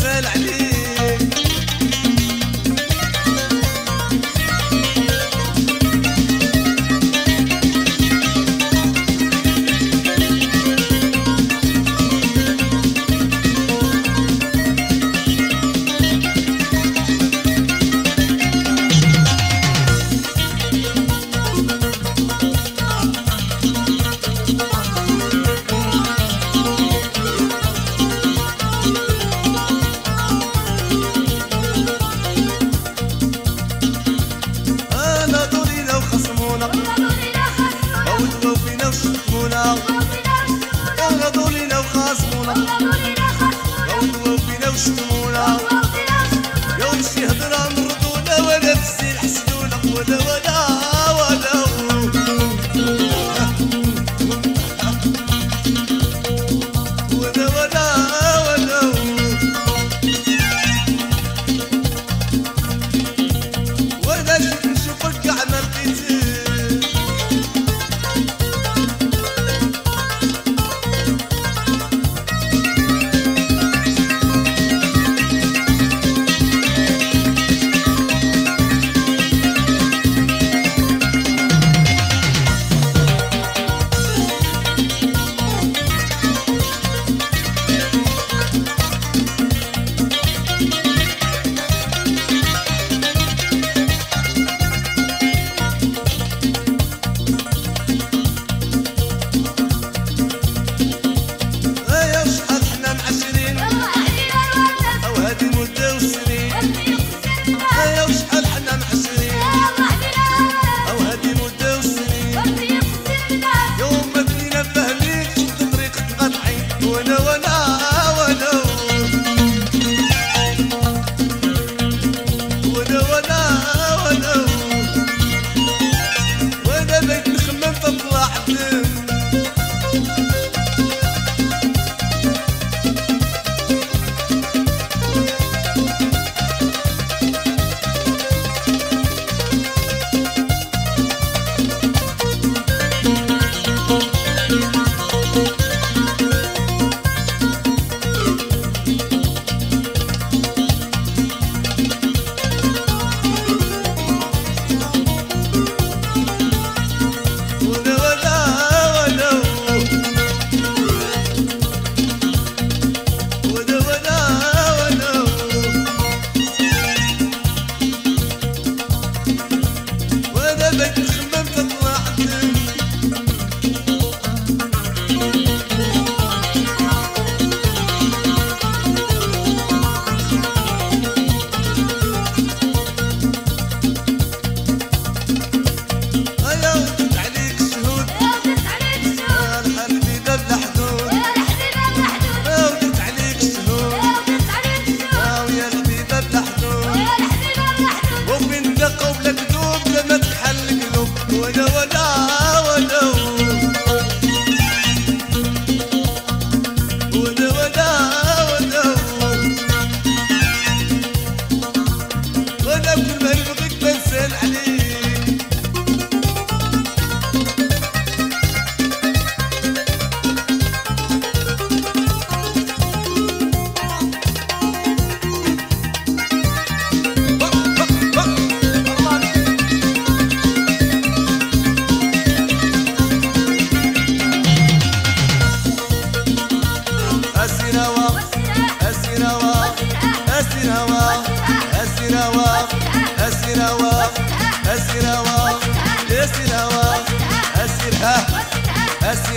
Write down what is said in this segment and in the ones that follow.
سال عليك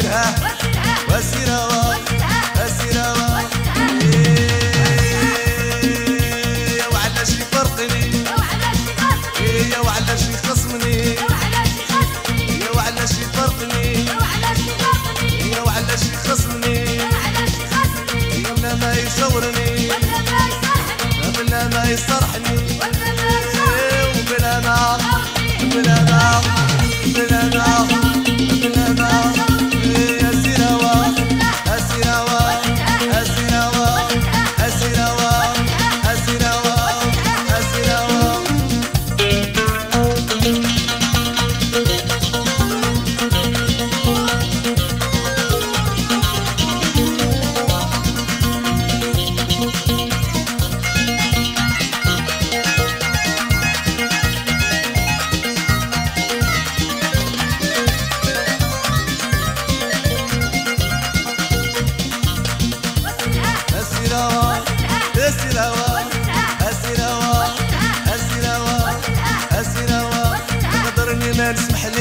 وسيرها وسيرها وسيرها وعلاش يفرقني يفرقني ما إيه، ما يصرحني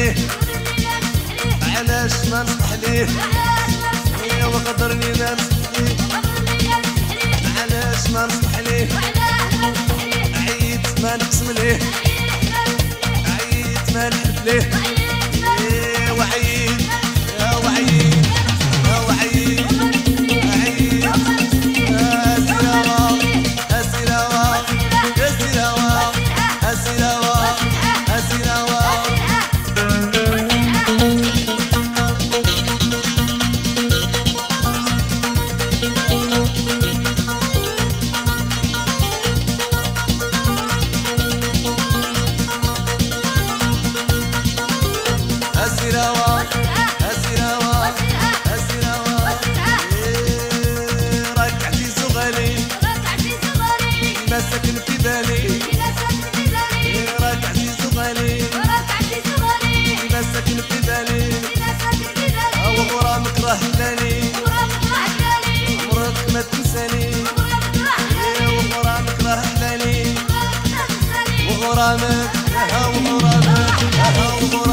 ليه علاش ما نصلح ليه؟ يا وقدرني ما ليه. علاش ما نصلح ليه؟ عييت ما نقسم ليه. عييت ما نحب ليه. إيه، وعييت غرامك ها وغرامك. ها وغرامك.